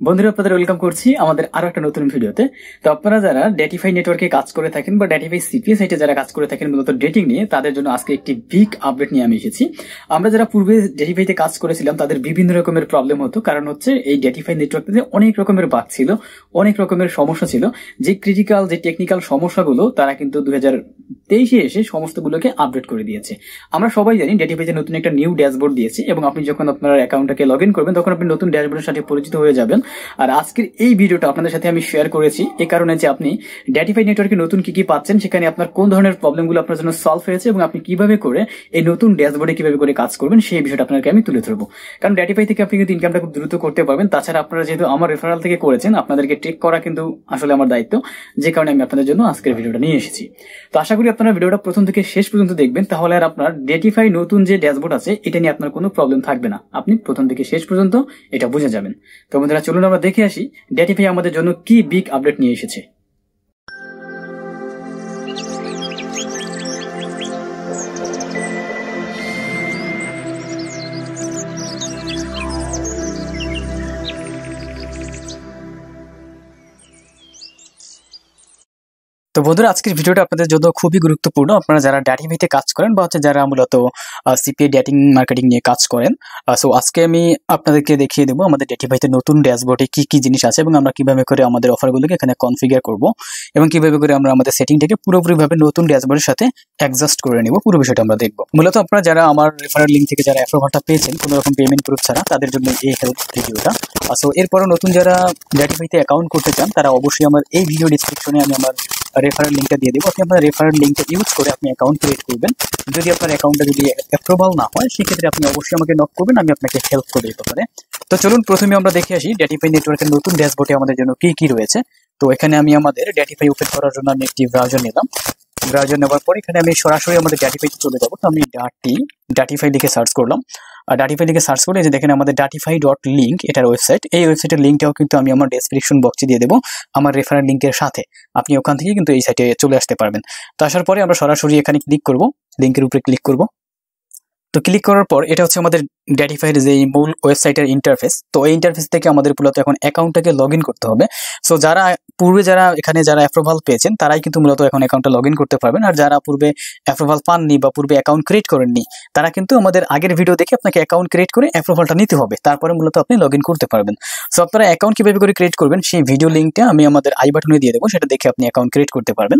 বন্ধুরা, আপনাদের ওয়েলকাম করছি আমাদের আরও একটা নতুন ভিডিওতে। তো আপনারা যারা ডেটিফাই নেটওয়ার্কে কাজ করে থাকেন বা ডেটিফাই সিপিএস সাইটে যারা কাজ করে থাকেন, মূলত ডেটিং নিয়ে, তাদের জন্য আজকে একটি বিগ আপডেট নিয়ে আমি এসেছি। আমরা যারা পূর্বে ডেটিফাইতে কাজ করেছিলাম, তাদের বিভিন্ন রকমের প্রবলেম হতো। কারণ হচ্ছে, এই ডেটিফাই নেটওয়ার্কটিতে অনেক রকমের বাগ ছিল, অনেক রকমের সমস্যা ছিল। যে ক্রিটিক্যাল যে টেকনিক্যাল সমস্যাগুলো, তারা কিন্তু হাজার তেইশে এসে সমস্তগুলোকে আপডেট করে দিয়েছে। আমরা সবাই জানি ডেটিফাইতে নতুন একটা নিউ ড্যাশবোর্ড দিয়েছে, এবং আপনি যখন আপনার অ্যাকাউন্টটাকে লগ ইন করবেন, তখন আপনি নতুন ড্যাশবোর্ডের সাথে পরিচিত হয়ে যাবেন। আর আজকের এই ভিডিওটা আপনাদের সাথে আমি শেয়ার করেছি। এই কারণে যে আপনি ড্যাটিফাই নেটওয়ার্কে নতুন কি কি পাচ্ছেন, সেখানে আপনার কোন ধরনের প্রবলেমগুলো আপনার জন্য সলভ হয়েছে এবং আপনি কীভাবে করে এই নতুন ড্যাশবোর্ডে কীভাবে করে কাজ করবেন, সেই বিষয়টা আপনাকে আমি তুলে ধরবো। কারণ ড্যাটিফাই থেকে আপনি কিন্তু ইনকামটা খুব দ্রুত করতে পারবেন। তাছাড়া আপনারা যেহেতু আমার রেফারেল থেকে করেছেন, আপনাদেরকে টেক করা কিন্তু আসলে আমার দায়িত্ব। যে কারণে আমি আপনাদের জন্য আজকের ভিডিওটা নিয়ে এসেছি। তো আশা করি আপনারা ভিডিওটা প্রথম থেকে শেষ পর্যন্ত দেখবেন। তাহলে আর আপনার ডেটিফাই নতুন যে ড্যাশবোর্ড আছে, এটা নিয়ে আপনার কোনো প্রবলেম থাকবে না। আপনি প্রথম থেকে শেষ পর্যন্ত এটা বুঝে যাবেন। তো বন্ধুরা, চলুন আমরা দেখে আসি ডেটিফাই আমাদের জন্য কি বিগ আপডেট নিয়ে এসেছে। তো বন্ধুরা, আজকের ভিডিওটা আপনাদের জন্য খুবই গুরুত্বপূর্ণ। আপনারা যারা ড্যাটিভিতে কাজ করেন বা হচ্ছে যারা মূলত সিপিএ ডেটিং মার্কেটিং নিয়ে কাজ করেন সো আজকে আমি আপনাদেরকে দেখিয়ে দেবো আমাদের ডেটিভাইতে নতুন ড্যাশবোর্ডে কি কি জিনিস আছে এবং আমরা কীভাবে করে আমাদের অফারগুলোকে এখানে কনফিগার করব এবং কীভাবে করে আমরা আমাদের সেটিংটাকে পুরোপুরিভাবে নতুন ড্যাশবোর্ডের সাথে অ্যাডজাস্ট করে নেব। পুরো বিষয়টা আমরা দেখব। মূলত আপনারা যারা আমার রেফারেল লিঙ্ক থেকে যারা অ্যাপ্রুভালটা পেয়েছেন কোনো রকম পেমেন্ট প্রুফ ছাড়া, তাদের জন্য এই হেল্প ভিডিওটা। সো এরপরও নতুন যারা ড্যাটিভাইতে অ্যাকাউন্ট করতে চান, তারা অবশ্যই আমার এই ভিডিও ডিসক্রিপশনে আমি আমার রেফারেল লিঙ্কটা দিয়ে দেবো। আপনি আপনার রেফারেল লিঙ্কটা ইউজ করে আপনি অ্যাকাউন্ট ক্রিয়েট করবেন। যদি আপনার অ্যাকাউন্টটা যদি অ্যাপ্রুভাল না হয়, সেক্ষেত্রে আপনি অবশ্যই আমাকে নক করবেন, আমি আপনাকে হেল্প করে দিতে পারে। তো চলুন, প্রথমে আমরা দেখে আসি ড্যাটিফাই নেটওয়ার্কের নতুন ড্যাশবোর্ডে আমাদের জন্য কি কি রয়েছে। তো এখানে আমি আমাদের ড্যাটিফাই ওপেন করার জন্য আমি একটি ব্রাউজার নিলাম। ব্রাউজার নেওয়ার পর এখানে আমি সরাসরি আমাদের ডাটিফাইতে চলে যাব। তো আমি ডাটি ডাটিফাই লিখে সার্চ করলাম। আর ডাটিফাই লিখে সার্চ করে যে দেখেন আমাদের ডাটিফাই ডট লিঙ্ক এটার ওয়েবসাইট এই ওয়েবসাইটের লিঙ্কটাও কিন্তু আমি আমার ডেসক্রিপশন বক্সে দিয়ে দেবো আমার রেফারেল লিঙ্কের সাথে। আপনি ওখান থেকে কিন্তু এই সাইটে চলে আসতে পারবেন। তো আসার পরে আমরা সরাসরি এখানে ক্লিক করব। লিঙ্কের উপরে ক্লিক করব। তো ক্লিক করার পর এটা হচ্ছে আমাদের ড্যাটিফাইয়ের যে মূল ওয়েবসাইটের ইন্টারফেস তো এই ইন্টারফেস থেকে আমাদের মূলত এখন অ্যাকাউন্টটাকে লগ করতে হবে। সো যারা পূর্বে যারা এখানে যারা অ্যাপ্রুভাল পেয়েছেন, তারাই কিন্তু মূলত এখন অ্যাকাউন্টটা লগ করতে পারবেন। আর যারা পূর্বে অ্যাপ্রুভাল পাননি বা পূর্বে অ্যাকাউন্ট ক্রিয়েট করেননি, তারা কিন্তু আমাদের আগের ভিডিও দেখে আপনাকে অ্যাকাউন্ট ক্রিয়েট করে অ্যাপ্রুভালটা নিতে হবে। তারপরে মূলত আপনি লগ করতে পারবেন। সো আপনারা অ্যাকাউন্ট কীভাবে করে ক্রিয়েট করবেন, সেই ভিডিও লিঙ্কটা আমি আমাদের আই বাটনে দিয়ে দেবো, সেটা দেখে আপনি অ্যাকাউন্ট ক্রিয়েট করতে পারবেন।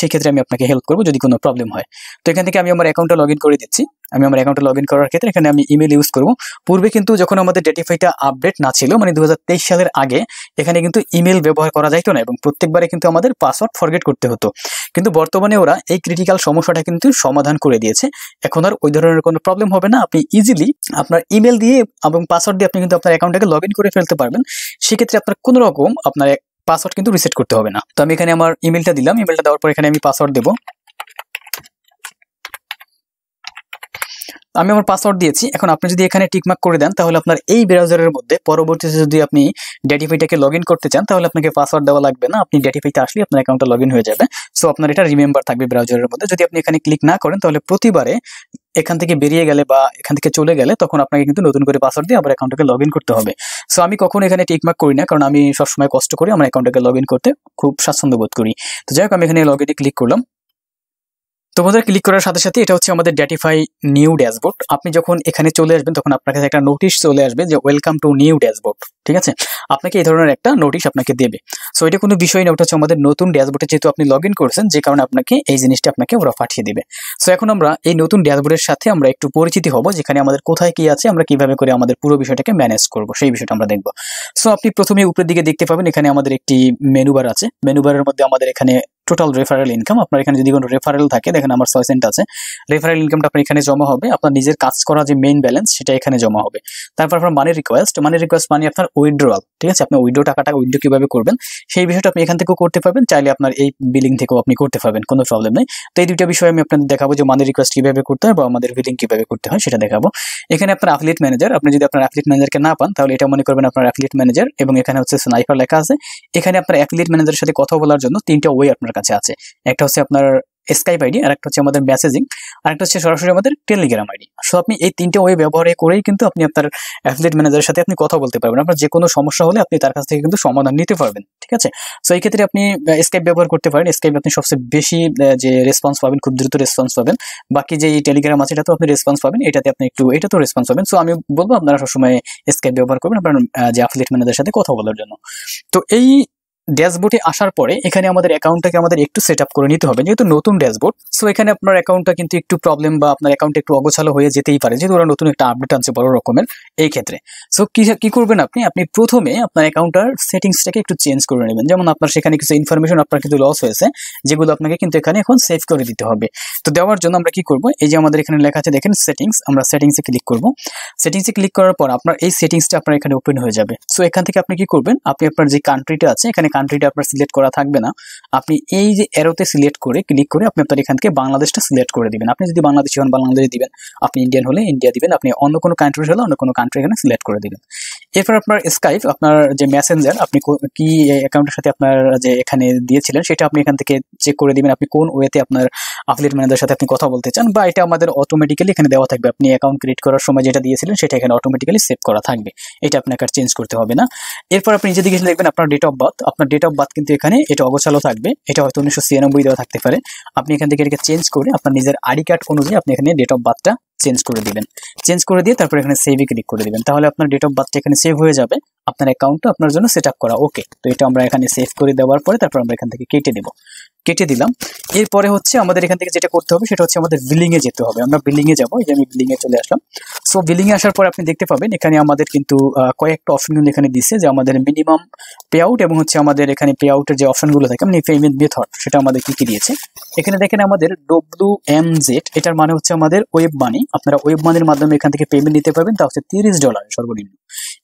সেই ক্ষেত্রে আমি আপনাকে হেল্প করব যদি কোনো প্রবলেম হয়। তো এখান থেকে আমি আমার অ্যাকাউন্টটা লগ করে দিচ্ছি। আমি আমার অ্যাকাউন্টে লগ করার ক্ষেত্রে এখানে আমি ইমেল ইউজ করব। পূর্বে কিন্তু যখন আমাদের ডেটিফাইটা আপডেট না ছিল মানে দুই হাজার তেইশ সালের আগে, এখানে কিন্তু ইমেল ব্যবহার করা যাইতো না এবং প্রত্যেকবারে কিন্তু আমাদের পাসওয়ার্ড ফরগেট করতে হতো। কিন্তু বর্তমানে ওরা এই ক্রিটিক্যাল সমস্যাটা কিন্তু সমাধান করে দিয়েছে। এখন আর ওই ধরনের কোনো প্রবলেম হবে না। আপনি ইজিলি আপনার ইমেল দিয়ে এবং পাসওয়ার্ড দিয়ে আপনি কিন্তু আপনার অ্যাকাউন্টটাকে লগ ইন করে ফেলতে পারবেন। সেক্ষেত্রে আপনার কোনো রকম আপনার পাসওয়ার্ড কিন্তু রিসেট করতে হবে না। তো আমি এখানে আমার ইমেলটা দিলাম। ইমেলটা দেওয়ার পর এখানে আমি পাসওয়ার্ড দেবো। আমি আমার পাসওয়ার্ড দিয়েছি। এখন আপনি যদি এখানে টিকমার্ক করে দেন, তাহলে আপনার এই ব্রাউজারের মধ্যে পরবর্তীতে যদি আপনি ডেটিফাইটাকে লগ ইন করতে চান, তাহলে আপনাকে পাসওয়ার্ড দেওয়া লাগবে না। আপনি ডেটিফাইতে আসলে আপনার অ্যাকাউন্টটা লগ ইন হয়ে যাবে। সো আপনার এটা রিমেম্বার থাকবে ব্রাউজারের মধ্যে। যদি আপনি এখানে ক্লিক না করেন, তাহলে প্রতিবারে এখান থেকে বেরিয়ে গেলে বা এখান থেকে চলে গেলে তখন আপনাকে কিন্তু নতুন করে পাসওয়ার্ড দিয়ে আবার অ্যাকাউন্টটাকে লগ করতে হবে। সো আমি কখনো এখানে টিকমার্ক করি না, কারণ আমি সবসময় কষ্ট করি আমার অ্যাকাউন্টটাকে লগ করতে খুব স্বাচ্ছন্দ্য বোধ করি। তো যাই হোক, আমি এখানে লগ ক্লিক করলাম। তোমাদের ক্লিক করার সাথে সাথে এটা হচ্ছে আমাদের ড্যাটিফাই নিউ ড্যাশবোর্ড আপনি যখন এখানে চলে আসবেন, তখন আপনার কাছে একটা নোটিশ চলে আসবে যে ওয়েলকাম টু নিউ ড্যাশবোর্ড ঠিক আছে? আপনাকে এই ধরনের একটা নোটিশ আপনাকে দেবে। সো এটা কোনো বিষয় না, ওটা হচ্ছে আমাদের নতুন ড্যাশবোর্ডে যেহেতু আপনি লগ ইন করছেন, যে কারণে আপনাকে এই জিনিসটা আপনাকে ওরা পাঠিয়ে দেবে। সো এখন আমরা এই নতুন ড্যাশবোর্ডের সাথে আমরা একটু পরিচিতি হব, যেখানে আমাদের কোথায় কি আছে, আমরা কীভাবে করে আমাদের পুরো বিষয়টাকে ম্যানেজ করব, সেই বিষয়টা আমরা দেখব। সো আপনি প্রথমে উপরের দিকে দেখতে পাবেন, এখানে আমাদের একটি মেনুবার আছে। মেনুবারের মধ্যে আমাদের এখানে টোটাল রেফারেল ইনকাম আপনার এখানে যদি কোনো রেফারেল থাকে, দেখেন আমার ছয় সেন্ট আছে রেফারেল ইনকামটা আপনার এখানে জমা হবে, আপনার নিজের কাজ করা যে মেইন ব্যালেন্স সেটা এখানে জমা হবে। তারপর আপনার মানি রিকোয়েস্ট মানি রিকোয়েস্ট মানে আপনার উইথড্রয়াল ঠিক আছে? আপনি উইড্রো টাকাটা উইড্রো কীভাবে করবেন, সেই বিষয়টা আপনি এখান থেকেও করতে পারবেন, চাইলে আপনার এই বিলিং থেকেও আপনি করতে পারবেন, কোনো প্রবলেম নেই। তো এই দুইটা বিষয়ে আমি আপনাদের দেখাবো যে মানি রিকোয়েস্ট কীভাবে করতে হয় বা আমাদের বিলিং কীভাবে করতে হয়, সেটা দেখাবো। এখানে আপনার অ্যাফিলিয়েট ম্যানেজার আপনি যদি আপনার অ্যাফিলিয়েট ম্যানেজারকে না পান, তাহলে এটা মনে করবেন আপনার অ্যাফিলিয়েট ম্যানেজার এবং এখানে হচ্ছে স্নাইপার লেখা আছে। এখানে আপনার অ্যাফিলিয়েট ম্যানেজারের সাথে কথা বলার জন্য তিনটা ওয়ে আপনার কাছে আছে। একটা হচ্ছে আপনার স্কাইপ আইডি আর একটা হচ্ছে আমাদের মেসেজিং আর একটা হচ্ছে সরাসরি আমাদের টেলিগ্রাম আইডি সো আপনি এই তিনটে ওয়ে ব্যবহার করেই কিন্তু আপনি আপনার অ্যাফিলিয়েট ম্যানেজারের সাথে আপনি কথা বলতে পারবেন। আপনার যে কোনো সমস্যা হলে আপনি তার কাছ থেকে কিন্তু সমাধান নিতে পারবেন, ঠিক আছে? সো এই ক্ষেত্রে আপনি স্কাইপ ব্যবহার করতে পারেন। স্কাইপ আপনি সবচেয়ে বেশি যে রেসপন্স পাবেন, খুব দ্রুত রেসপন্স পাবেন। বাকি যে টেলিগ্রাম আছে এটা তো আপনি রেসপন্স পাবেন। এটাতে আপনি একটু এটা তো রেসপন্স পাবেন। সো আমি বলব আপনারা সবসময় স্কাইপ ব্যবহার করবেন আপনার যে অ্যাফিলিয়েট ম্যানেজারের সাথে কথা বলার জন্য। তো এই ড্যাশবোর্ডে আসার পরে এখানে আমাদের অ্যাকাউন্টটাকে আমাদের একটু সেট করে নিতে হবে। যেহেতু নতুন ড্যাশবোর্ড সো এখানে আপনার অ্যাকাউন্টটা কিন্তু একটু প্রবলেম বা আপনার অ্যাকাউন্ট একটু অগোছালো হয়ে যেতেই পারে। যেহেতু ওরা নতুন একটা আপডেট আনছে বড় রকমের এই ক্ষেত্রে। সো কি কি করবেন আপনি? আপনি প্রথমে আপনার অ্যাকাউন্টার সেটিংসটাকে একটু চেঞ্জ করে নেবেন। যেমন আপনার সেখানে কিছু ইনফরমেশন আপনার কিন্তু লস হয়েছে, যেগুলো আপনাকে কিন্তু এখানে এখন সেভ করে দিতে হবে। তো দেওয়ার জন্য আমরা কি করব? এই যে আমাদের এখানে লেখা আছে, দেখেন সেটিংস আমরা সেটিংসে ক্লিক করব। সেটিংসে ক্লিক করার পর আপনার এই সেটিংসটা আপনার এখানে ওপেন হয়ে যাবে। সো এখান থেকে আপনি কি করবেন? আপনি আপনার যে কান্ট্রিটা আছে, এখানে কান্ট্রিটা আপনার সিলেক্ট করা থাকবে না, আপনি এই যে এরোতে সিলেক্ট করে ক্লিক করে আপনি আপনার এখান থেকে বাংলাদেশটা সিলেক্ট করে দিবেন। আপনি যদি বাংলাদেশি হন, বাংলাদেশ দিবেন। আপনি ইন্ডিয়ান হলে ইন্ডিয়া দিবেন। আপনি অন্য কোনো কান্ট্রি হলে অন্য কোনো কান্ট্রি এখানে সিলেক্ট করে দিবেন। এরপর আপনার স্কাইপ আপনার যে মেসেঞ্জার আপনি কো- অ্যাকাউন্টের সাথে আপনার যে এখানে দিয়েছিলেন, সেটা আপনি এখান থেকে চেক করে দিবেন আপনি কোন ওয়েতে আপনার আফিলিয়েট ম্যানেজার সাথে আপনি কথা বলতে চান, বা এটা আমাদের অটোমেটিক্যালি এখানে দেওয়া থাকবে। আপনি অ্যাকাউন্ট ক্রিয়েট করার সময় যেটা দিয়েছিলেন, সেটা এখানে অটোমেটিক্যালি সেভ করা থাকবে। এটা আপনাকে আর চেঞ্জ করতে হবে না। এরপর আপনি নিজে দিকে দেখবেন আপনার ডেট অফ বার্থ আপনার ডেট অফ বার্থ কিন্তু এখানে এটা অগোছালো থাকবে। এটা হয়তো উনিশশো ছিয়ানব্বই দেওয়া থাকতে পারে। আপনি এখান থেকে এটাকে চেঞ্জ করে আপনার নিজের আইডি কার্ড অনুযায়ী আপনি এখানে ডেট অফ বার্থটা চেঞ্জ করে দিবেন। চেঞ্জ করে দিয়ে তারপর এখানে সেভে ক্লিক করে দিবেন। তাহলে আপনার ডেট অফ বার্থটা এখানে সেভ হয়ে যাবে। আপনার অ্যাকাউন্টটা আপনার জন্য সেট করা ওকে তো এটা আমরা এখানে সেভ করে দেওয়ার পরে তারপর আমরা এখান থেকে কেটে দেবো। কেটে দিলাম। এরপরে হচ্ছে আমাদের এখান থেকে যেটা করতে হবে, সেটা হচ্ছে আমাদের বিলিং এ যেতে হবে। আমরা বিলিং এ যাব, এই যে আমি বিলিং এ চলে আসলাম। সো বিলিং এ আসার পর আপনি দেখতে পাবেন, এখানে আমাদের কিন্তু কয়েকটা অপশন কিন্তু এখানে দিচ্ছে যে আমাদের মিনিমাম পে আউট এবং হচ্ছে আমাদের এখানে পে আউটের যে অপশনগুলো থাকে মানে পেমেন্ট মেথড সেটা আমাদের কি কি দিয়েছে। এখানে দেখেন আমাদের ডব্লিউ এম জেড এটার মানে হচ্ছে আমাদের ওয়েব মানি আপনারা ওয়েব মানির মাধ্যমে এখান থেকে পেমেন্ট নিতে পারবেন, তা হচ্ছে তিরিশ ডলার সর্বনিম্ন।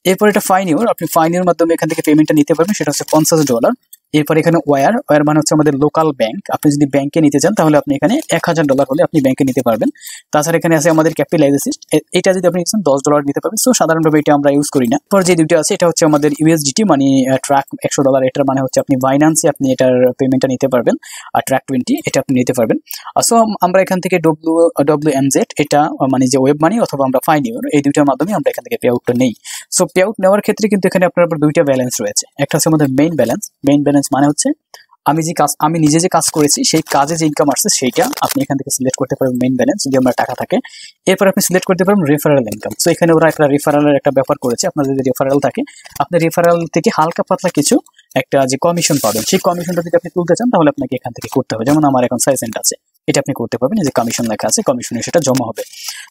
এরপর এটা ফাইন ইউর আপনি ফাইন ইউর মাধ্যমে এখান থেকে পেমেন্টটা নিতে পারবেন, সেটা হচ্ছে পঞ্চাশ ডলার এরপর এখানে ওয়ার ওয়ার মানে হচ্ছে আমাদের লোকাল ব্যাংক আপনি যদি ব্যাংকে নিতে চান, তাহলে আপনি এখানে এক হাজার ডলার হলে আপনি ব্যাংকে নিতে পারবেন। তাছাড়া এখানে আছে আমাদের ক্যাপিটালাইজেশন এটা যদি আপনি নিচ্ছেন, দশ ডলার নিতে পারবেন। সো সাধারণভাবে এটা আমরা ইউজ করি না। পর যে দুটো আছে, এটা হচ্ছে আমাদের ইউএসডিটি মানে ট্র্যাক একশো ডলার এটার মানে হচ্ছে আপনি বাইন্যান্সে আপনি এটার পেমেন্টটা নিতে পারবেন। আর ট্র্যাক টোয়েন্টি এটা আপনি নিতে পারবেন। সো আমরা এখান থেকে ডব্লিউ ডব্লিউ এম জেড এটা মানে যে ওয়েব মানি অথবা আমরা ফাইন ইউর এই দুইটার মাধ্যমে আমরা এখান থেকে পে আউটটা নেই। সো পে আউট নেওয়ার ক্ষেত্রে কিন্তু এখানে আপনার দুইটা ব্যালেন্স রয়েছে। একটা হচ্ছে আমাদের মেইন ব্যালেন্স মেইন ব্যালেন্স মানে হচ্ছে আমি যে কাজ আমি নিজে যে কাজ করেছি, সেই কাজে যে ইনকাম আসছে, সেইটা আপনি এখান থেকে সিলেক্ট করতে পারবেন মেইন ব্যালেন্স যদি আমার টাকা থাকে। এরপর আপনি সিলেক্ট করতে পারবেন রেফারেল ইনকাম সো এখানে ওরা একটা রেফারেলের একটা ব্যাপার করেছে। আপনার যদি রেফারেল থাকে, আপনি রেফারেল থেকে হালকা পাতলা কিছু একটা যে কমিশন পাবেন, সেই কমিশনটা যদি আপনি তুলতে চান, তাহলে আপনাকে এখান থেকে করতে হবে। যেমন আমার এখন সাইজেন্ট আছে। এটা আপনি করতে পারবেন যে কমিশন লেখা আছে কমিশনে সেটা জমা হবে।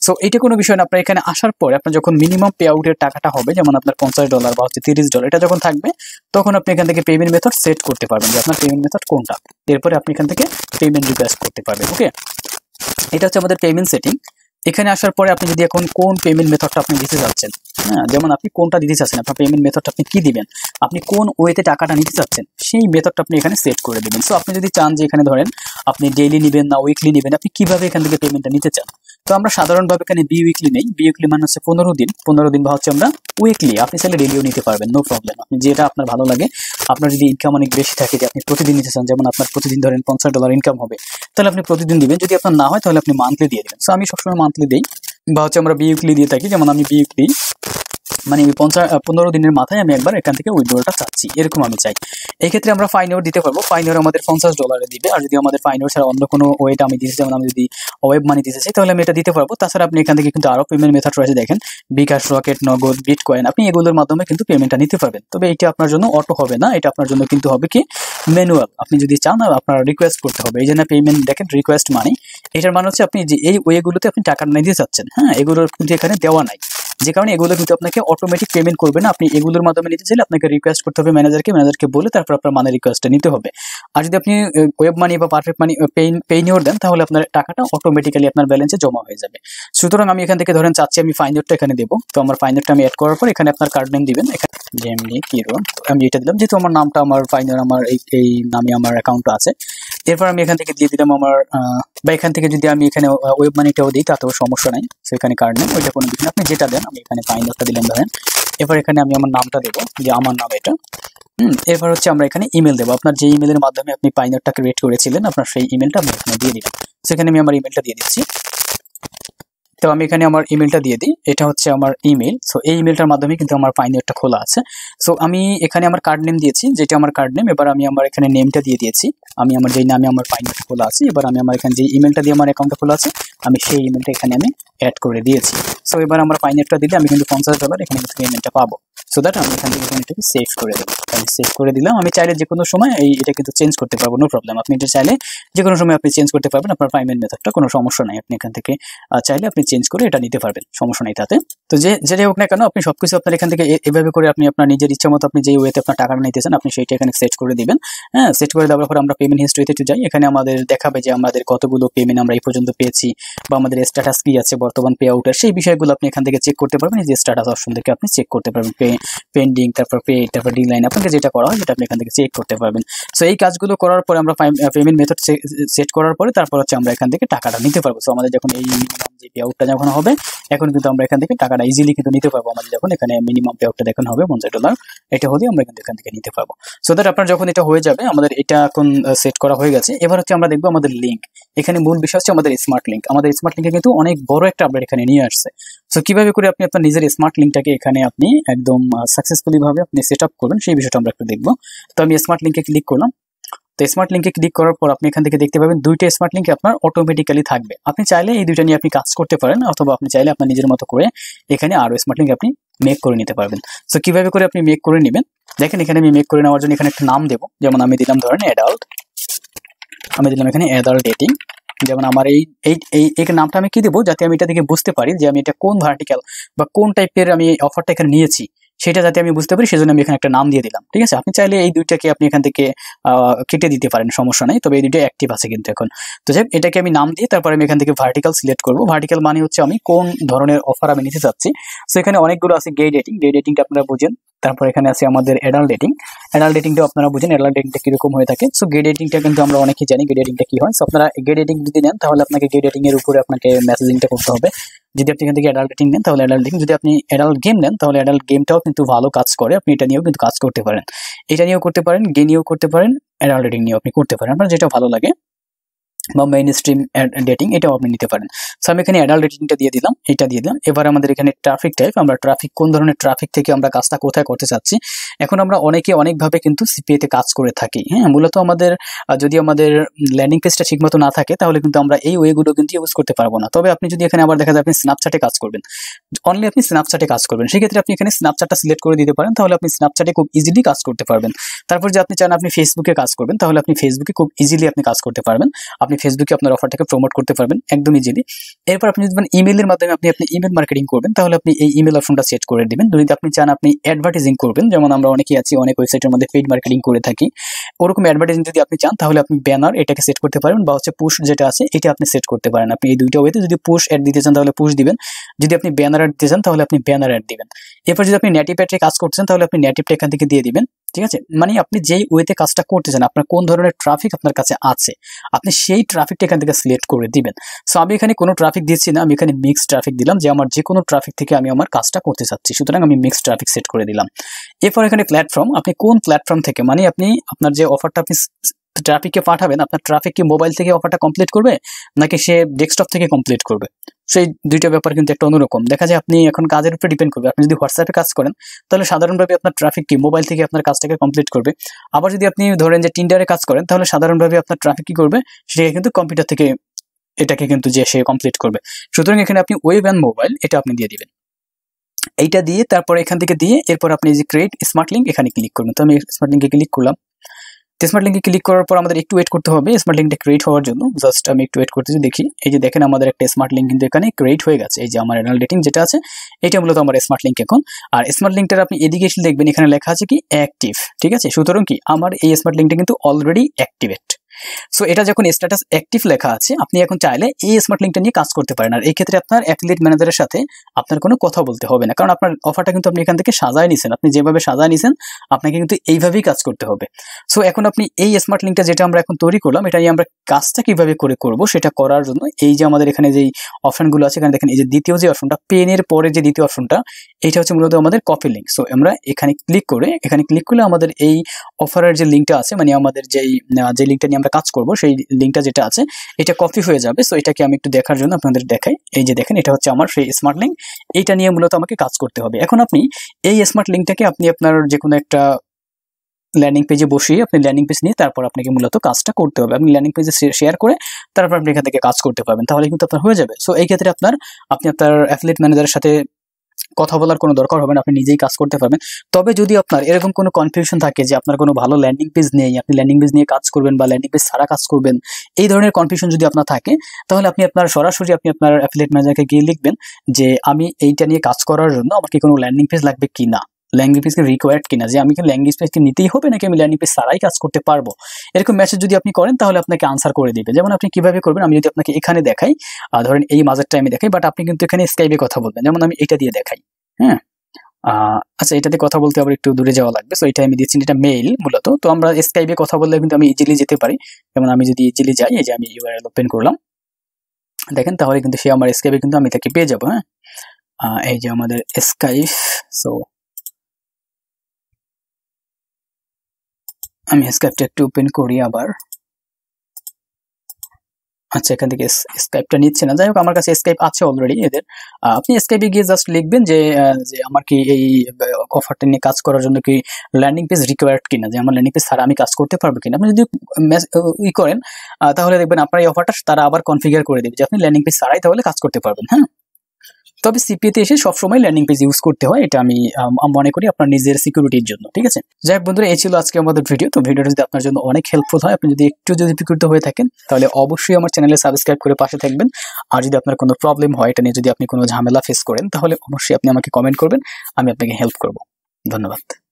সো এটা কোনো বিষয় না, আপনার এখানে আসার পরে আপনার যখন মিনিমাম পে আউটের টাকাটা হবে, যেমন আপনার পঞ্চাশ ডলার বা হচ্ছে তিরিশ ডলার এটা যখন থাকবে, তখন আপনি এখান থেকে পেমেন্ট মেথড সেট করতে পারবেন যে আপনার পেমেন্ট মেথড কোনটা। এরপরে আপনি এখান থেকে পেমেন্ট রিকোয়েস্ট করতে পারবেন ওকে এটা হচ্ছে আমাদের পেমেন্ট সেটিং এখানে আসার পরে আপনি যদি এখন কোন পেমেন্ট মেথডটা আপনি দিতে চাচ্ছেন হ্যাঁ যেমন আপনি কোনটা দিতে চাচ্ছেন, আপনার পেমেন্ট মেথডটা আপনি কী দিবেন, আপনি কোন ওয়েতে টাকাটা নিতে চাচ্ছেন, সেই মেথডটা আপনি এখানে সেট করে দেবেন। সো আপনি যদি চান যে এখানে ধরেন আপনি ডেইলি নেবেন না উইকলি নেবেন, আপনি কীভাবে এখান থেকে পেমেন্টটা নিতে চান? তো আমরা সাধারণভাবে এখানে বি উইকলি নেই বি উইকলি মানে হচ্ছে পনেরো দিন। পনেরো দিন বা হচ্ছে আমরা উইকলি আপনি চাইলে ডেলিও নিতে পারবেন নো প্রবলেম আপনি যেটা আপনার ভালো লাগে, আপনার যদি ইনকাম অনেক বেশি থাকে, যে আপনি প্রতিদিন নিতে চান, যেমন আপনার প্রতিদিন ধরেন পঞ্চাশ ডলার ইনকাম হবে, তাহলে আপনি প্রতিদিন দিবেন। যদি আপনার না হয়, তাহলে আপনি মান্থলি দিয়ে দেবেন। সো আমি সবসময় মান্থলি দিই, বা হচ্ছে আমরা বি উইকলি দিয়ে থাকি, যেমন আমি বি উইকলি মানে আমি পঞ্চাশ পনেরো দিনের মাথায় আমি একবার এখান থেকে উইথড্রলটা চাচ্ছি, এরকম আমি চাই। এই ক্ষেত্রে আমরা ফাইন ওর দিতে পারব। ফাইন ওর আমাদের পঞ্চাশ ডলারে দিবে। আর যদি আমাদের ফাইন ওর ছাড়া অন্য কোনো ওয়েটা আমি দিতে যেমন আমি যদি ওয়েব মানি দিতে চাই, তাহলে আমি এটা দিতে পারব। তাছাড়া আপনি এখান থেকে কিন্তু আরও পেমেন্ট মেথড রয়েছে, দেখেন। বিকাশ রকেট নগদ বিটকয়েন আপনি এগুলোর মাধ্যমে কিন্তু পেমেন্টটা নিতে পারবেন। তবে এটা আপনার জন্য অটো হবে না। এটা আপনার জন্য কিন্তু হবে কি? ম্যানুয়াল আপনি যদি চান আপনার রিকোয়েস্ট করতে হবে। এই জন্য পেমেন্ট দেখেন রিকোয়েস্ট মানি এটার মানে হচ্ছে আপনি যে, এই ওয়েগুলোতে আপনি টাকা নিতে চাচ্ছেন হ্যাঁ এগুলোর কিন্তু এখানে দেওয়া নাই। যে কারণে এগুলো কিন্তু আপনাকে অটোমেটিক পেমেন্ট করবে না। আপনি এগুলোর মাধ্যমে নিতে চাইলে আপনাকে রিকোয়েস্ট করতে হবে ম্যানেজারকে ম্যানেজারকে বলে তারপর আপনার মানে রিকোয়েস্টটা নিতে হবে। আর যদি আপনি ওয়েব মানি বা পারফেক্ট মানি পেইন পেইনিওর দেন, তাহলে আপনার টাকাটা অটোমেটিক্যালি আপনার ব্যালেন্সে জমা হয়ে যাবে। সুতরাং আমি এখান থেকে ধরেন চাচ্ছি, আমি ফাইনোরটা এখানে দেবো। তো আমার ফাইনোরটা আমি অ্যাড করার পর এখানে আপনার কার্ড নেম দিবেন। এখানে জেমনি কিরণ আমি এটা দিলাম। যেহেতু আমার নামটা, আমার ফাইনাল আমার এই নামে আমার অ্যাকাউন্ট আছে। এরপর আমি এখান থেকে দিয়ে দিলাম আমার বা এখান থেকে যদি আমি এখানে ওয়েব মানিটাও দিই, তাতেও সমস্যা নাই। সো এখানে কার্ড নেই, ওইটা কোনো দিন আপনি যেটা দেন, আমি এখানে ফাইনালটা দিলাম, ধরেন। এরপর এখানে আমি আমার নামটা দেবো, যে আমার নাম এটা। হুম, এরপর হচ্ছে আমরা এখানে ইমেল দেবো। আপনার যে ইমেলের মাধ্যমে আপনি পাইনটটা ক্রিয়েট করেছিলেন, আপনার সেই ইমেলটা আমি এখানে দিয়ে দিলাম। সেখানে আমি আমার ইমেলটা দিয়ে দিচ্ছি। তো আমি এখানে আমার ইমেলটা দিয়ে দিই। এটা হচ্ছে আমার ইমেল সো এই ইমেলটার মাধ্যমে কিন্তু আমার পাইনিয়ারটা খোলা আছে। সো আমি এখানে আমার কার্ড নেম দিয়েছি, যেটা আমার কার্ড নেম এবার আমি আমার এখানে নেমটা দিয়ে দিয়েছি। আমি আমার যেই নামে আমার পাইনিয়ারটা খোলা আছে, এবার আমি আমার এখানে যে ইমেলটা দিয়ে আমার অ্যাকাউন্টটা খোলা আছে, আমি সেই ইমেলটা এখানে আমি অ্যাড করে দিয়েছি। সো এবার আমার পাইনিয়ারটা দিলে আমি কিন্তু পঞ্চাশ ডলার এখানে কিন্তু পেমেন্টটা পাবো। সো দ্যাট আমি এখান থেকে এটাকে সেভ করে দেবো। আমি সেভ করে দিলাম। আমি চাইলে যে কোনো সময় এই এটা কিন্তু চেঞ্জ করতে পারব নো প্রবলেম আপনি এটা চাইলে যে কোনো সময় আপনি চেঞ্জ করতে পারবেন। আপনার পেমেন্ট মেথডটা কোনো সমস্যা নাই। আপনি এখান থেকে চাইলে আপনি চেঞ্জ করে এটা নিতে পারবেন। সমস্যা নেই তাতে। তো যে, যেটাই হোক না কেন, আপনি সবকিছু আপনার এখান থেকে এভাবে করে আপনি আপনার নিজের ইচ্ছা মতো আপনি যে ওয়েতে আপনার টাকাটা নিতেছেন, আপনি সেইটা এখানে সেট করে দিবেন। হ্যাঁ সেট করে দেওয়ার পর আমরা পেমেন্ট হিস্ট্রিতে একটু যাই। এখানে আমাদের দেখাবে যে আমাদের কতগুলো পেমেন্ট আমরা এই পর্যন্ত পেয়েছি বা আমাদের স্ট্যাটাস কি আছে, বর্তমান পে আউটের সেই বিষয়গুলো আপনি এখান থেকে চেক করতে পারবেন। যে স্ট্যাটাস অপশন থেকে আপনি চেক করতে পারবেন। পেন্ডিং তারপর পে তারপর ডিলাইন আপনাকে যেটা করা হয় সেটা আপনি এখান থেকে চেক করতে পারবেন। সো এই কাজগুলো করার পরে আমরা পেমেন্ট মেথড সেট করার পরে তারপর হচ্ছে আমরা এখান থেকে টাকাটা নিতে পারব। সো আমাদের যখন এই মিনিমাম যে পে আউটটা যখন হবে, এখন কিন্তু আমরা এখান থেকে টাকাটা ইজিলি কিন্তু নিতে পারব। আমাদের যখন এখানে মিনিমাম পে আউটটা দেখুন হবে, পঞ্চাশ ডলার এটা হলে আমরা কিন্তু এখান থেকে নিতে পারব। সো দ্যাট আপনার যখন এটা হয়ে যাবে, আমাদের এটা এখন সেট করা হয়ে গেছে। এবার হচ্ছে আমরা দেখব আমাদের লিঙ্ক এখানে মূল বিষয় হচ্ছে আমাদের স্মার্ট লিঙ্ক আমাদের স্মার্ট লিঙ্কে কিন্তু অনেক বড় একটা আপডেট এখানে নিয়ে আসছে। সো কীভাবে করে আপনি আপনার নিজের স্মার্ট লিঙ্কটাকে এখানে আপনি একদম সাকসেসফুলি ভাবে আপনি সেট আপ করবেন, সেই বিষয়টা আমরা একটু দেখব। তো আমি স্মার্ট লিঙ্কে ক্লিক করলাম। তো স্মার্ট লিঙ্কে ক্লিক করার পর আপনি এখান থেকে দেখতে পাবেন দুইটা স্মার্ট লিঙ্ক আপনার অটোমেটিক্যালি থাকবে। আপনি চাইলে এই দুইটা নিয়ে আপনি কাজ করতে পারেন, অথবা আপনি চাইলে আপনার নিজের মতো করে এখানে আরও স্মার্ট লিঙ্ক আপনি মেক করে নিতে পারবেন। সো কীভাবে করে আপনি মেক করে নেবেন? দেখেন এখানে আমি মেক করে নেওয়ার জন্য এখানে একটা নাম দেবো। যেমন আমি দিলাম ধরেন অ্যাডাল্ট আমি দিলাম এখানে অ্যাডাল্ট ডেটিং যেমন আমার এই এই এই এই নামটা আমি কি দেবো? যাতে আমি এটা দেখে বুঝতে পারি যে আমি এটা কোন ভার্টিক্যাল বা কোন টাইপের আমি এই অফারটা এখানে নিয়েছি। সেটা যাতে আমি বুঝতে পারি, সেজন্য আমি এখানে একটা নাম দিয়ে দিলাম, ঠিক আছে? আপনি চাইলে এই দুইটাকে আপনি এখান থেকে কেটে দিতে পারেন, সমস্যা নেই, তবে এই দুইটা অ্যাক্টিভ আছে কিন্তু এখন। তো যাই এটাকে আমি নাম দিয়ে তারপরে আমি এখান থেকে ভার্টিক্যাল সিলেক্ট করব। ভার্টিক্যাল মানে হচ্ছে আমি কোন ধরনের অফার আমি নিতে চাচ্ছি। সো এখানে অনেকগুলো আছে গে ডেটিং গে ডেটিংটা আপনারা বুঝেন। তারপর এখানে আছে আমাদের অ্যাডাল্ট ডেটিং অ্যাডাল্ট ডেটিংটা আপনারা বুঝেন অ্যাডাল্ট ডেটিংটা কীরকম হয়ে থাকে। সো গে ডেটিংটা কিন্তু আমরা অনেকেই জানি গে ডেটিংটা কি হয়। সো আপনারা গে ডেটিং যদি নেন, তাহলে আপনাকে গে ডেটিং এর উপরে আপনাকে মেসেজিংটা করতে হবে। যদি আপনি এখান থেকে অ্যাডাল্ট রেটিং নেন, তাহলে অ্যাডাল্ট রেটিং যদি আপনি অ্যাডাল্ট গেম নেন, তাহলে অ্যাডাল্ট গেমটাও কিন্তু ভালো কাজ করে। আপনি এটা নিয়েও কিন্তু কাজ করতে পারেন। এটা নিয়েও করতে পারেন গে নিয়েও করতে পারেন অ্যাডাল্ট রেটিং নিয়েও আপনি করতে পারেন। আপনার যেটা ভালো লাগে। বা মেইন স্ট্রিম ডেটিং এটাও আপনি নিতে পারেন। সো আমি এখানে অ্যাডাল্ট ডেটিংটা দিয়ে দিলাম এটা দিয়ে দিলাম। এবার আমাদের এখানে ট্রাফিক টাইপ আমরা ট্রাফিক কোন ধরনের ট্রাফিক থেকে আমরা কাজটা কোথায় করতে চাচ্ছি? এখন আমরা অনেকে অনেকভাবে কিন্তু সিপিএতে কাজ করে থাকি হ্যাঁ? মূলত আমাদের যদি আমাদের ল্যান্ডিং পেজটা ঠিকমতো না থাকে, তাহলে কিন্তু আমরা এই ওয়েগুলো কিন্তু ইউজ করতে পারব না। তবে আপনি যদি এখানে আবার দেখা যায় আপনি স্ন্যাপচ্যাটে কাজ করবেন অনলি আপনি স্ন্যাপচ্যাটে কাজ করবেন, সেক্ষেত্রে আপনি এখানে স্ন্যাপচ্যাটটা সিলেক্ট করে দিতে পারেন, তাহলে আপনি স্ন্যাপচ্যাটে খুব ইজিলি কাজ করতে পারবেন। তারপর যে আপনি চান আপনি ফেসবুকে কাজ করবেন, তাহলে আপনি ফেসবুকে খুব ইজিলি আপনি কাজ করতে পারবেন। আপনি ফেসবুকে আপনার অফারটাকে প্রমোট করতে পারবেন, একদম ইজিলি এরপর আপনি যদি ইমেলের মাধ্যমে আপনি আপনি ইমেল মার্কেটিং করবেন, তাহলে আপনি এই ইমেল অপশনটা সেট করে দিবেন। যদি আপনি চান আপনি অ্যাডভার্টাইজিং করবেন, যেমন আমরা অনেকেই আছি, অনেক ওয়েবসাইটের মধ্যে পেইড মার্কেটিং করে থাকি, ওরকম অ্যাডভার্টাইজিং যদি আপনি চান, তাহলে আপনি ব্যানার এটাকে সেট করতে পারেন বা হচ্ছে পুশ যেটা আছে, এটা আপনি সেট করতে পারেন। আপনি এই দুইটা ওয়েতে যদি পুশ অ্যাড দিতে চান, তাহলে পুশ দিবেন। যদি আপনি ব্যানার অ্যাড দিতে চান, তাহলে আপনি ব্যানার অ্যাড দিবেন। এরপর যদি আপনি নেটিভ অ্যাডে কাজ করতে চান, তাহলে আপনি নেটিভটা এখান থেকে দিয়ে দিবেন। ঠিক আছে? মানে আপনি যেই ওয়েতে কাজটা করতে চান আপনার কোন ধরনের ট্রাফিক আপনার কাছে আছে, আপনি সেই ট্রাফিকটা এখান থেকে সিলেক্ট করে দিবেন। সো আমি এখানে কোনো ট্রাফিক দিচ্ছি না, আমি এখানে মিক্স ট্রাফিক দিলাম যে আমার যে কোনো ট্রাফিক থেকে আমি আমার কাজটা করতে চাচ্ছি। সুতরাং আমি মিক্স ট্রাফিক সেট করে দিলাম। এরপর এখানে প্ল্যাটফর্ম আপনি কোন প্ল্যাটফর্ম থেকে মানে আপনি আপনার যে অফারটা আপনি ট্রাফিককে পাঠাবেন, আপনার ট্রাফিক কি মোবাইল থেকে অফারটা কমপ্লিট করবে, নাকি সে ডেস্কটপ থেকে কমপ্লিট করবে? সেই দুইটা ব্যাপার কিন্তু একটা অন্যরকম। দেখা যায় আপনি এখন কাজের উপরে ডিপেন্ড করবে। আপনি যদি হোয়াটসঅ্যাপে কাজ করেন, তাহলে সাধারণভাবে আপনার ট্রাফিক কি? মোবাইল থেকে আপনার কাজটাকে কমপ্লিট করবে। আবার যদি আপনি ধরেন যে টিন্ডারে কাজ করেন, তাহলে সাধারণভাবে আপনার ট্রাফিক কি করবে? সেটাকে কিন্তু কম্পিউটার থেকে এটাকে কিন্তু যে সে কমপ্লিট করবে। সুতরাং এখানে আপনি ওয়েব অ্যান্ড মোবাইল এটা আপনি দিয়ে দিবেন। এইটা দিয়ে তারপর এখান থেকে দিয়ে এরপর আপনি যে ক্রিয়েট স্মার্ট লিঙ্ক এখানে ক্লিক করবেন। তো আমি স্মার্ট লিঙ্কে ক্লিক করলাম। স্মার্ট লিঙ্কে ক্লিক করার পর আমাদের একটু ওয়েট করতে হবে। স্মার্ট লিঙ্কটা ক্রিয়েট হওয়ার জন্য জাস্ট আমি একটু ওয়েট করতেছি, দেখি। এই যে দেখেন আমাদের একটা স্মার্ট লিঙ্ক কিন্তু এখানে ক্রিয়েট হয়ে গেছে। এই যে আমার অ্যানাল ডেটিং যেটা আছে, এটা মূলত আমার স্মার্ট লিঙ্ক এখন। আর স্মার্ট লিঙ্কটার আপনি এদিকে দেখবেন, এখানে লেখা আছে কি অ্যাক্টিভ ঠিক আছে? সুতরাং কি, আমার এই স্মার্ট লিঙ্কটা কিন্তু অলরেডি অ্যাক্টিভেট সো এটা যখন স্ট্যাটাস অ্যাক্টিভ লেখা আছে, আপনি এখন চাইলে এই স্মার্ট লিঙ্কটা নিয়ে কাজ করতে পারেন। আর এই ক্ষেত্রে আপনার অ্যাফিলিয়েট ম্যানেজারের সাথে আপনার কোনো কথা বলতে হবে না। কারণ আপনার অফারটা কিন্তু আপনি এখান থেকে সাজায় নিছেন। আপনি যেভাবে সাজায় নিছেন, আপনাকে কিন্তু এইভাবেই কাজ করতে হবে। সো এখন আপনি এই স্মার্ট লিঙ্কটা যেটা আমরা এখন তৈরি করলাম, এটা নিয়ে আমরা কাজটা কীভাবে করে করব, সেটা করার জন্য এই যে আমাদের এখানে যেই অপশনগুলো আছে, এখানে দেখেন এই যে দ্বিতীয় যে অপশনটা পেনের পরে যে দ্বিতীয় অপশনটা এটা হচ্ছে মূলত আমাদের কপি লিঙ্ক সো আমরা এখানে ক্লিক করে, এখানে ক্লিক করলে আমাদের এই অফারের যে লিঙ্কটা আছে মানে আমাদের যেই যে লিঙ্কটা নিয়ে আমরা কাজ করব, সেই লিঙ্কটা যেটা আছে, এটা কপি হয়ে যাবে। সো এটাকে আমি একটু দেখার জন্য আপনাদের দেখাই। এই যে দেখেন, এটা হচ্ছে আমার সেই স্মার্ট লিঙ্ক এইটা নিয়ে মূলত আমাকে কাজ করতে হবে। এখন আপনি এই স্মার্ট লিঙ্কটাকে আপনি আপনার যে কোনো একটা ল্যান্ডিং পেজে বসিয়ে আপনি ল্যান্ডিং পেজ নিয়ে তারপর আপনাকে মূলত কাজটা করতে হবে। আপনি ল্যান্ডিং পেজে শেয়ার করে তারপর আপনি এখান থেকে কাজ করতে পারবেন। তাহলে কিন্তু আপনার হয়ে যাবে। সো এই ক্ষেত্রে আপনার, আপনি আপনার অ্যাফিলিয়েট ম্যানেজারের সাথে কথা বলার কোনো দরকার হবে না, আপনি নিজেই কাজ করতে পারবেন। তবে যদি আপনার এরকম কোনো কনফিউশন থাকে যে আপনার কোনো ভালো ল্যান্ডিং পেজ নেই, আপনি ল্যান্ডিং পেজ নিয়ে কাজ করবেন বা ল্যান্ডিং পেজ ছাড়া কাজ করবেন, এই ধরনের কনফিউশন যদি আপনার থাকে, তাহলে আপনি আপনার সরাসরি আপনি আপনার অ্যাফিলেট ম্যানেজারকে গিয়ে লিখবেন যে, আমি এইটা নিয়ে কাজ করার জন্য আমাকে কোনো ল্যান্ডিং পেজ লাগবে কি না ল্যাঙ্গুয়েজ পেজকে রিকোয়ার্ড কিনা? যে আমি কি ল্যাঙ্গুয়েজ পেজকে নিতেই হবে নাকি আমি ল্যান্ডিং পেজ কাজ করতে পারব? এরকম মেসেজ যদি আপনি করেন, তাহলে আপনাকে আনসার করে দিবে। যেমন আপনি কীভাবে করবেন, আমি যদি আপনাকে এখানে দেখাই ধরেন এই মাঝেরটা আমি দেখাই বাট আপনি কিন্তু এখানে স্কাইপে কথা বলবেন। যেমন আমি এটা দিয়ে দেখাই হ্যাঁ? আচ্ছা এটাতে কথা বলতে আবার একটু দূরে যাওয়া লাগবে। সো এটা আমি দিচ্ছি এটা মেইল মূলত। তো আমরা স্কাইপে কথা বললে কিন্তু আমি ইজিলি যেতে পারি। যেমন আমি যদি ইজিলি যাই, এই যে আমি ইউআরএল ওপেন করলাম। দেখেন, তাহলে কিন্তু সে আমার স্কাইপে কিন্তু আমি তাকে পেয়ে যাব হ্যাঁ? এই যে আমাদের স্কাইপ সো আমি স্কাইপটা একটু ওপেন করি আবার। আচ্ছা এখান থেকে স্কাইপটা নিচ্ছে না। যাই হোক, আমার কাছে স্কাইপ আছে অলরেডি এদের। আপনি স্কাইপে গিয়ে জাস্ট লিখবেন যে যে আমার কি এই অফারটা নিয়ে কাজ করার জন্য কি ল্যান্ডিং পেজ রিকোয়ার্ড কিনা, যে আমার ল্যান্ডিং পেজ ছাড়া আমি কাজ করতে পারব কিনা। আপনি যদি ই করেন তাহলে দেখবেন আপনার এই অফারটা তারা আবার কনফিগার করে দেবে যে আপনি ল্যান্ডিং পেজ ছাড়াই তাহলে কাজ করতে পারবেন হ্যাঁ? তবে সিপিএতে এসে সবসময় ল্যান্ডিং পেজ ইউজ করতে হয়, এটা আমি মনে করি আপনার নিজের সিকিউরিটির জন্য, ঠিক আছে? যাই বন্ধুরা, এই ছিল আজকে আমাদের ভিডিও তো ভিডিওটা যদি আপনার জন্য অনেক হেল্পফুল হয়, আপনি যদি একটু যদি উপকৃত হয়ে থাকেন, তাহলে অবশ্যই আমার চ্যানেলে সাবস্ক্রাইব করে পাশে থাকবেন। আর যদি আপনার কোনো প্রবলেম হয়, এটা নিয়ে যদি আপনি কোনো ঝামেলা ফেস করেন, তাহলে অবশ্যই আপনি আমাকে কমেন্ট করবেন, আমি আপনাকে হেল্প করব। ধন্যবাদ।